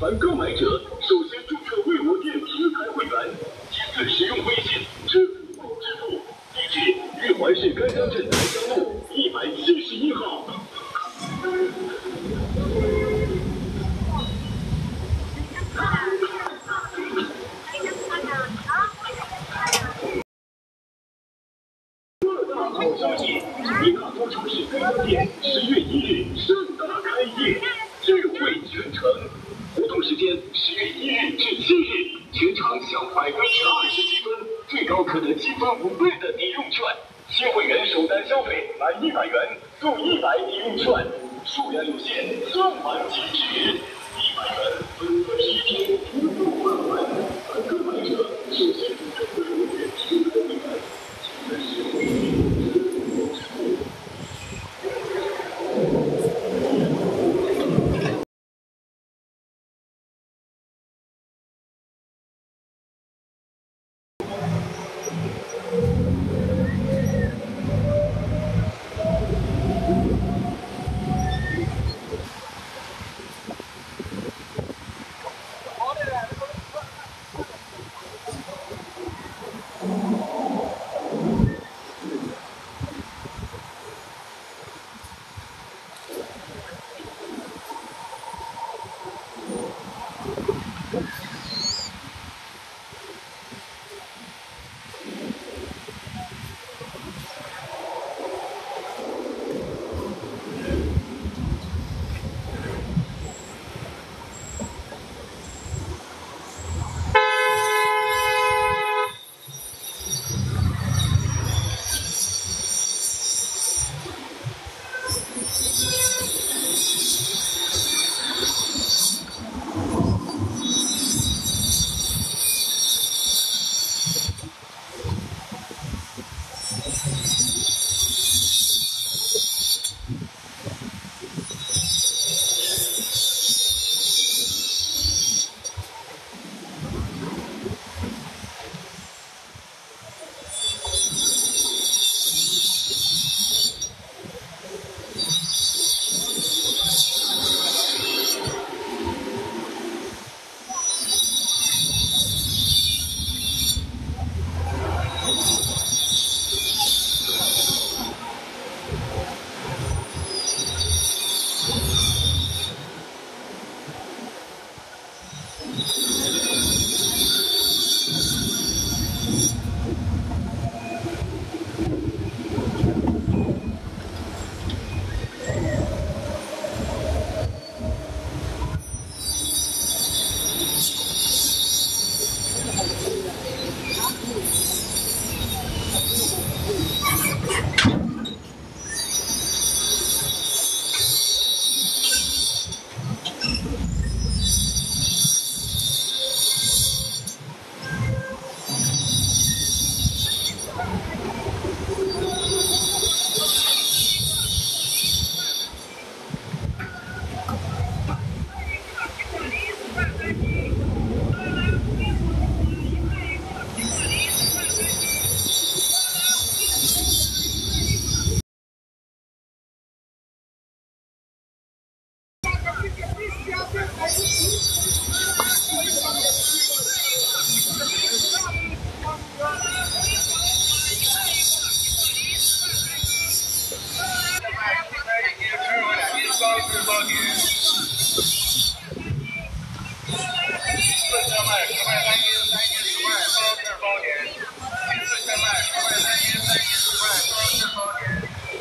凡购买者首先注册为我店平台会员，其次使用微信、支付宝支付。地址：玉环市甘江镇南江路一百七十一号。好消息！米卡多超市甘江店十月一日盛大开业，智慧全城。时间十月一日至七日，全场享百分之二十积分，最高可得积分五倍的抵用券。新会员首单消费满一百元送一百抵用券，数量有限，送完即止。一百元分三十一天不用返还。凡购买者首先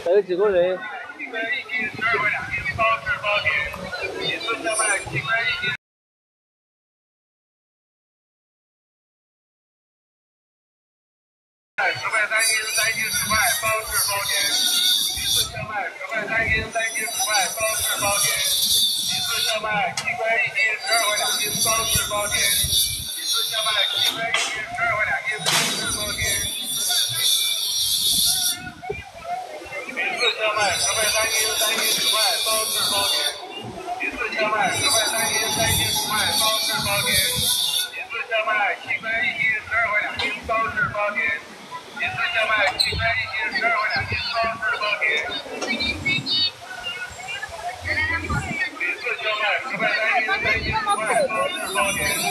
还有几个人？十块三斤，三斤十块，包治包检。一次车卖十块三斤，三斤十块，包治包检。一次车卖七块一斤，十二块两斤，包治包检。一次车卖七块一斤，十二块两斤，包治包包年，四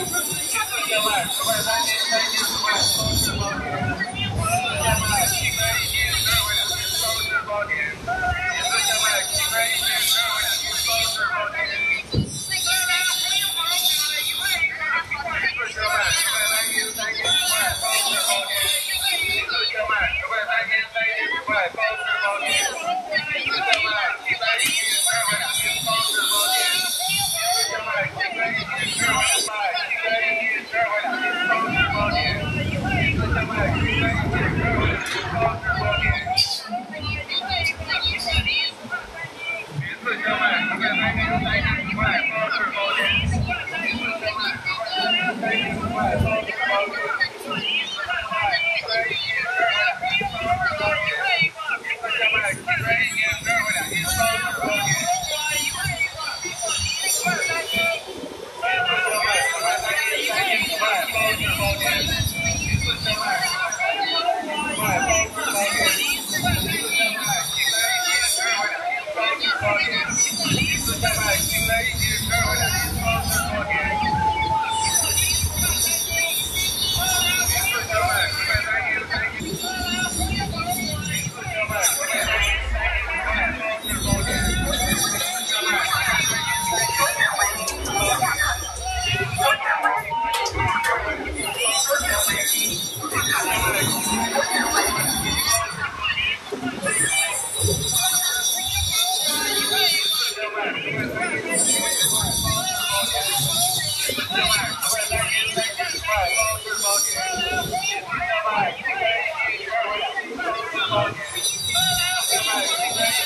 千四千块，十块、三千、三千。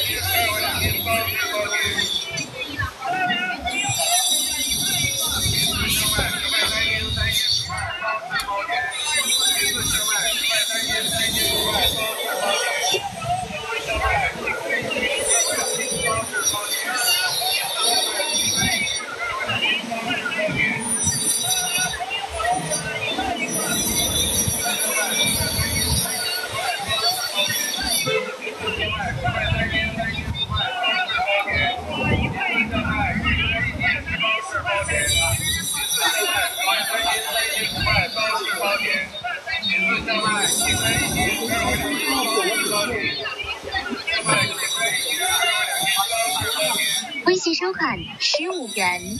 Yes. 微信收款十五元。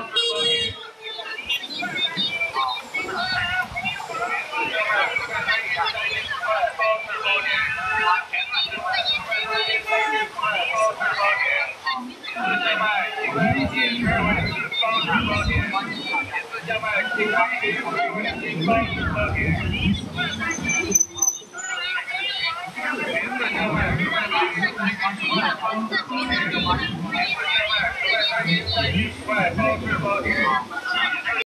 十块钱一斤十块钱